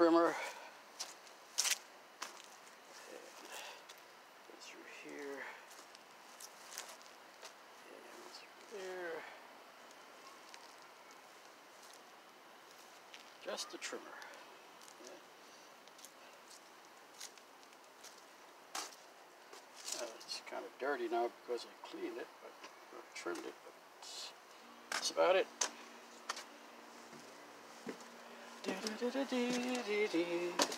trimmer. Just a trimmer. Uh, it's kind of dirty now because I cleaned it, but or trimmed it, but that's about it. Da-da-da-da-dee-dee-dee.